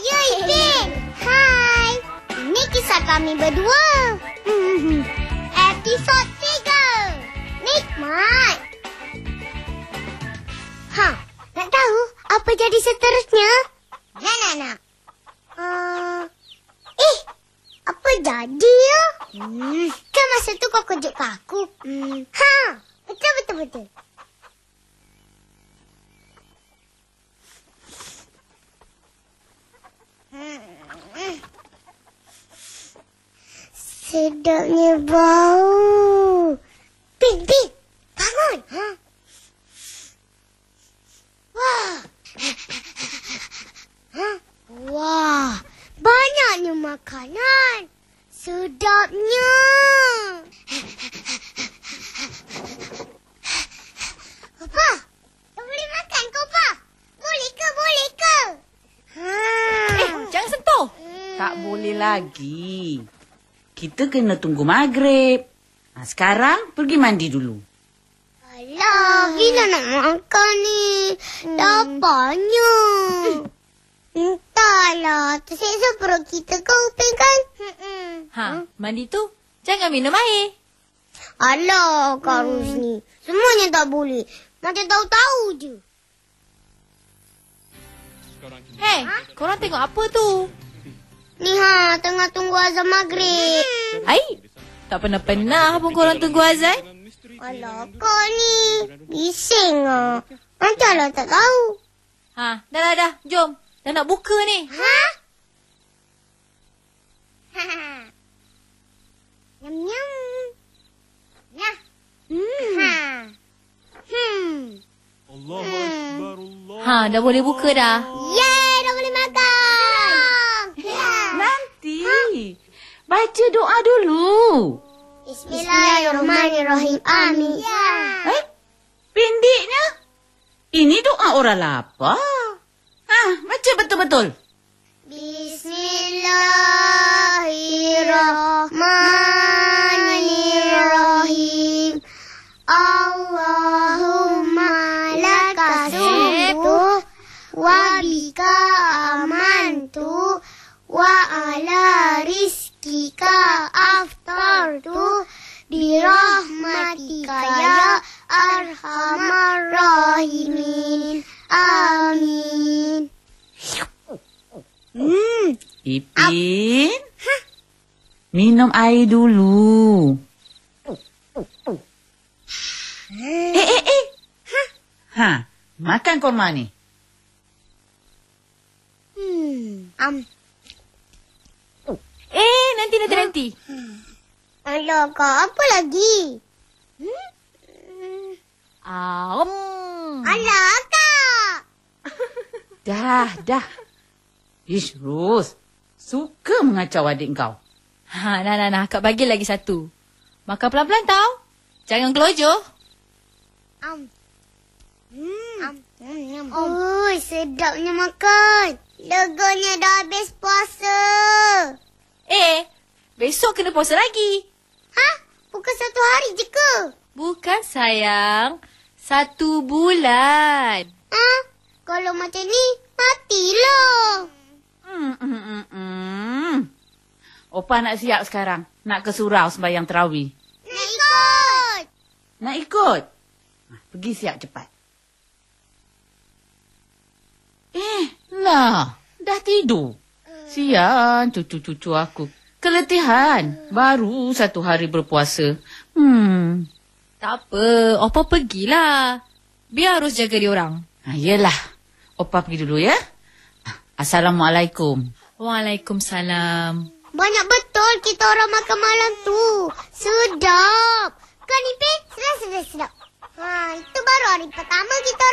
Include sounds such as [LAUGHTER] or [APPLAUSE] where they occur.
Saya Ipin. Hai. Ini kisah kami berdua. [LAUGHS] Episod 3. Nikmat. Ha, nak tahu apa jadi seterusnya? Nak, nak, nak. Uh, eh, apa jadi ya? Hmm. Kan masa tu kau kejutkan aku. Hmm. Ha, betul, betul, betul. Sedapnya bau. Pin, Pin. Bangun. Ha? Wah. Ha? Wah. Banyaknya makanan. Sedapnya. Papa, kau boleh makan kau, Pa? Boleh ke, boleh ke? Ha. Eh, jangan sentuh. Tak boleh lagi. Kita kena tunggu maghrib. Ha, sekarang pergi mandi dulu. Alah, Vina nak makan ni. Dah banyak. Entahlah, tersiksa perut kita kau kan? Ha, mandi tu jangan minum air. Alah, Kak Rusni. Semuanya tak boleh. Macam tahu-tahu je. Hei, korang tengok apa tu? Ni ha, tengah tunggu azan maghrib. Ai, tak pernah-pernah pun korang tunggu azan. Alah, kau ni. Bising ah. Macamlah tak tahu. Ha, dah dah dah, jom. Dah nak buka ni. Ha? [LAUGHS] Nyam nyam. Nah. Hmm. Ha. Hmm. Allah. Ha, dah boleh buka dah. Yeay, dah boleh makan. Nanti. Baca doa dulu. Bismillahirrahmanirrahim. Amin. Ya. Eh, pendeknya. Ini doa orang lapar. Ha, baca betul-betul. Bismillahirrahmanirrahim. Allahumma laka sumtu wa bika amantu wa ala rizkika aftartu birahmatika ya arhamar rahimin. Amin. Hmm. Ipin. Minum air dulu. Eh, eh, eh. Ha, makan korma ni. Hmm. Am. Eh, nanti. Alah, Kak. Apa lagi? Ah, um. Alah, Kak. [LAUGHS] Dah, dah. Ish, Ros. Suka mengacau adik kau. Ha, nah, nah, nah. Kak bagi lagi satu. Makan pelan-pelan tau. Jangan kelojoh. Am. Hmm. Am. Hmm. Oi, sedapnya makan. Leganya dah habis besok kena puasa lagi. Ha? Bukan satu hari je ke? Bukan sayang. Satu bulan. Ha? Kalau macam ni, matilah. Hmm, hmm, hmm, hmm. Opa nak siap sekarang. Nak ke surau sembahyang terawih. Nak ikut. Nak ikut? Ha, Pergi siap cepat. Eh, lah. Dah tidur. Sian cucu-cucu aku. Keletihan. Baru satu hari berpuasa. Hmm. Tak apa. Opa pergilah. Biar harus jaga dia orang. Ha, yelah. Opa pergi dulu ya. Assalamualaikum. Waalaikumsalam. Banyak betul kita orang makan malam tu. Sedap. Kan Ipin? Sedap, sedap, sedap. Ha, itu baru hari pertama kita.